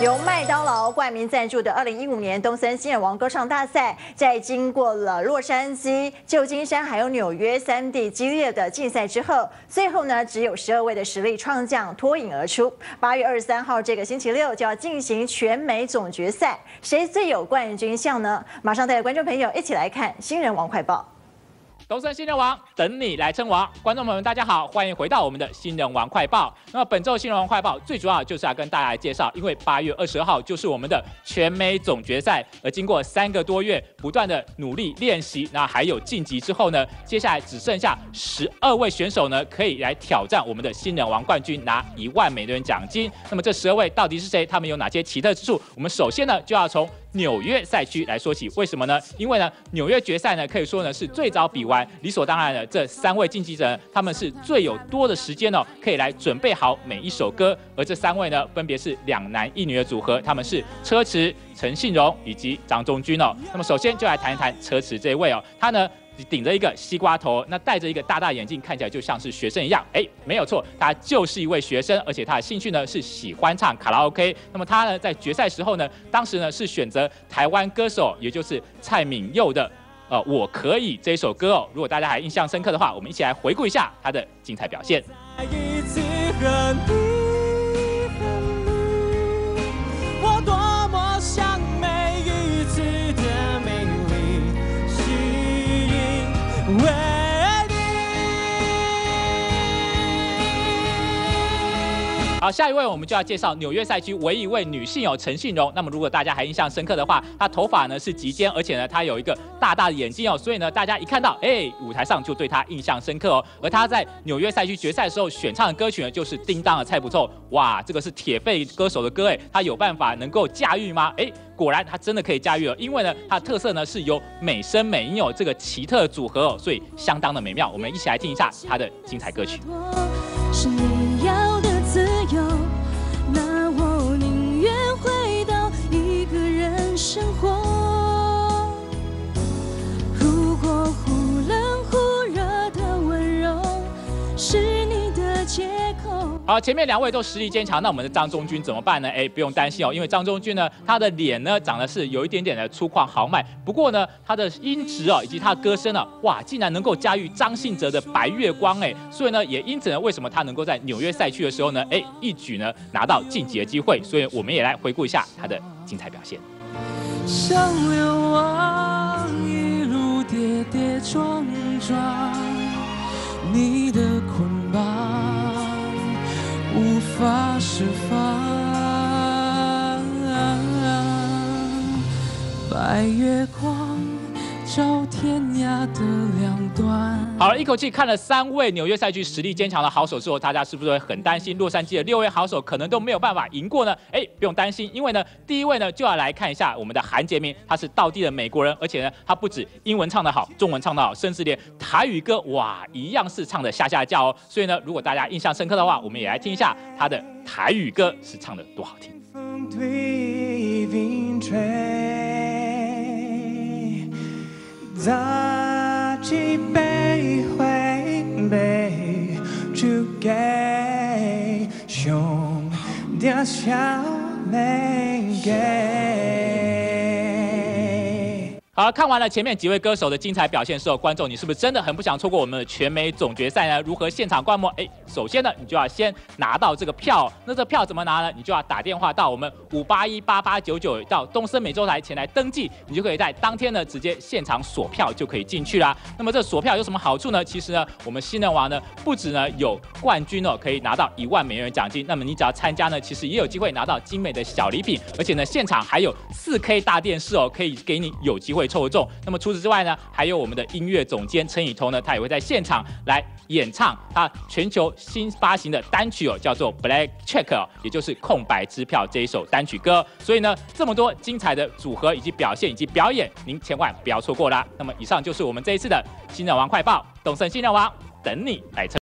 由麦当劳冠名赞助的二零一五年东森新人王歌唱大赛，在经过了洛杉矶、旧金山还有纽约三地激烈的竞赛之后，最后呢只有十二位的实力创将脱颖而出。八月二十三号这个星期六就要进行全美总决赛，谁最有冠军相呢？马上带着观众朋友一起来看新人王快报。东森新人王等你来称王，观众朋友们大家好，欢迎回到我们的新人王快报。那么本周新人王快报最主要就是要跟大家来介绍，因为八月二十号就是我们的全美总决赛，而经过三个多月不断的努力练习，那还有晋级之后呢，接下来只剩下十二位选手呢，可以来挑战我们的新人王冠军，拿一万美元奖金。那么这十二位到底是谁？他们有哪些奇特之处？我们首先呢就要从纽约赛区来说起，为什么呢？因为呢，纽约决赛呢，可以说呢是最早比完，理所当然的，这三位晋级者他们是最有多的时间哦，可以来准备好每一首歌。而这三位呢，分别是两男一女的组合，他们是车迟、陈信荣以及张中军哦。那么首先就来谈一谈车迟这一位哦，他呢。顶着一个西瓜头，那戴着一个大大眼镜，看起来就像是学生一样。哎，没有错，他就是一位学生，而且他的兴趣呢是喜欢唱卡拉 OK。那么他呢在决赛时候呢，当时呢是选择台湾歌手，也就是蔡敏佑的呃我可以这首歌哦。如果大家还印象深刻的话，我们一起来回顾一下他的精彩表现。Where 好，下一位我们就要介绍纽约赛区唯一一位女性有陈信荣。那么如果大家还印象深刻的话，她头发呢是及肩，而且呢她有一个大大的眼睛哦，所以呢大家一看到，哎，舞台上就对她印象深刻哦。而她在纽约赛区决赛的时候选唱的歌曲呢，就是《叮当的菜不臭》。哇，这个是铁肺歌手的歌哎，她有办法能够驾驭吗？哎，果然她真的可以驾驭哦，因为呢她的特色呢是由美声美音有这个奇特组合哦，所以相当的美妙。我们一起来听一下她的精彩歌曲。是你要好，前面两位都实力坚强，那我们的张中军怎么办呢？哎，不用担心哦，因为张中军呢，他的脸呢长得是有一点点的粗犷豪迈，不过呢，他的音质哦以及他的歌声呢，哇，竟然能够驾驭张信哲的《白月光》哎，所以呢，也因此呢，为什么他能够在纽约赛区的时候呢，哎，一举呢拿到晋级的机会？所以我们也来回顾一下他的精彩表现。像流亡一路跌跌撞撞，释放，白月光照天涯的两端。好了，一口气看了三位纽约赛区实力坚强的好手之后，大家是不是会很担心洛杉矶的六位好手可能都没有办法赢过呢？哎，不用担心，因为呢，第一位呢就要来看一下我们的韩杰明，他是道地的美国人，而且呢，他不止英文唱得好，中文唱得好，甚至连台语歌哇一样是唱的下下叫哦。所以呢，如果大家印象深刻的话，我们也来听一下他的台语歌是唱的多好听。给兄弟笑脸给。好，看完了前面几位歌手的精彩表现之后，观众你是不是真的很不想错过我们的全美总决赛呢？如何现场观摩？哎，首先呢，你就要先拿到这个票。那这票怎么拿呢？你就要打电话到我们五八一八八九九到东森美洲台前来登记，你就可以在当天呢直接现场锁票就可以进去啦。那么这锁票有什么好处呢？其实呢，我们新人王呢不止呢有冠军哦，可以拿到一万美元奖金。那么你只要参加呢，其实也有机会拿到精美的小礼品，而且呢现场还有四 K 大电视哦，可以给你有机会。抽中。那么除此之外呢，还有我们的音乐总监陈以彤呢，他也会在现场来演唱他全球新发行的单曲哦，叫做 Black Check，也就是空白支票这一首单曲歌。所以呢，这么多精彩的组合以及表现以及表演，您千万不要错过啦。那么以上就是我们这一次的新人王快报，董森新人王等你来测。